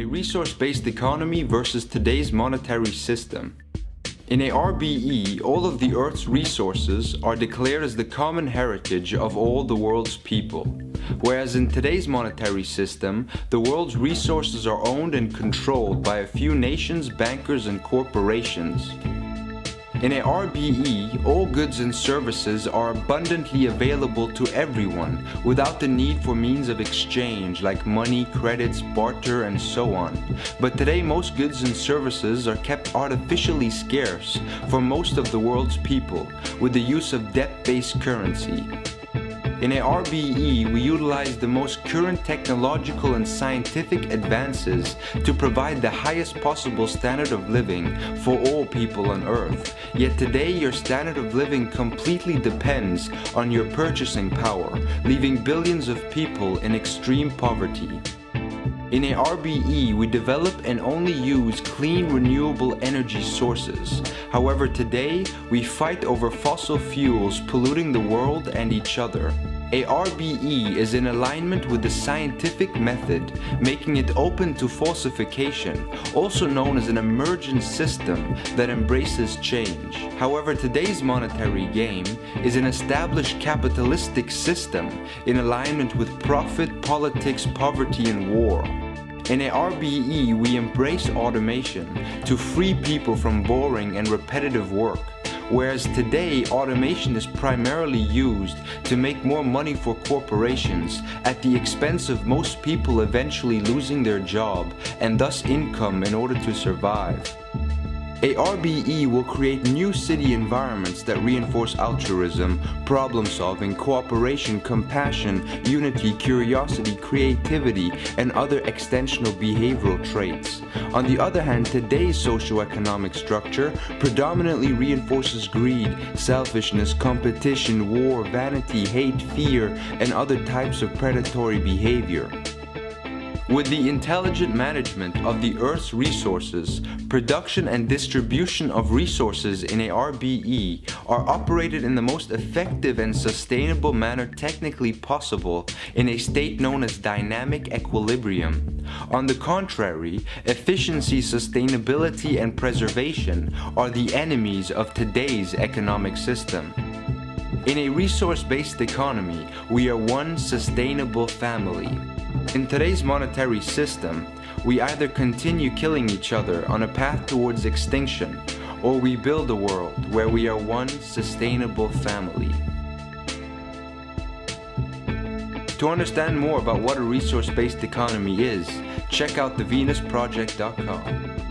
A resource-based economy versus today's monetary system. In a RBE, all of the Earth's resources are declared as the common heritage of all the world's people. Whereas in today's monetary system, the world's resources are owned and controlled by a few nations, bankers, and corporations. In a RBE, all goods and services are abundantly available to everyone without the need for means of exchange like money, credits, barter, and so on. But today, most goods and services are kept artificially scarce for most of the world's people with the use of debt based currency. In a RBE, we utilize the most current technological and scientific advances to provide the highest possible standard of living for all people on Earth. Yet today, your standard of living completely depends on your purchasing power, leaving billions of people in extreme poverty. In a RBE, we develop and only use clean renewable energy sources. However, today, we fight over fossil fuels polluting the world and each other. A RBE is in alignment with the scientific method, making it open to falsification, also known as an emergent system that embraces change. However, today's monetary game is an established capitalistic system in alignment with profit, politics, poverty, and war. In a RBE, we embrace automation to free people from boring and repetitive work. Whereas today, automation is primarily used to make more money for corporations at the expense of most people eventually losing their job and thus income in order to survive. A RBE will create new city environments that reinforce altruism, problem solving, cooperation, compassion, unity, curiosity, creativity, and other extensional behavioral traits. On the other hand, today's socioeconomic structure predominantly reinforces greed, selfishness, competition, war, vanity, hate, fear, and other types of predatory behavior. With the intelligent management of the Earth's resources, production and distribution of resources in a RBE are operated in the most effective and sustainable manner technically possible in a state known as dynamic equilibrium. On the contrary, efficiency, sustainability, and preservation are the enemies of today's economic system. In a resource based economy, we are one sustainable family. In today's monetary system, we either continue killing each other on a path towards extinction, or we build a world where we are one sustainable family. To understand more about what a resource based economy is, check out thevenusproject.com.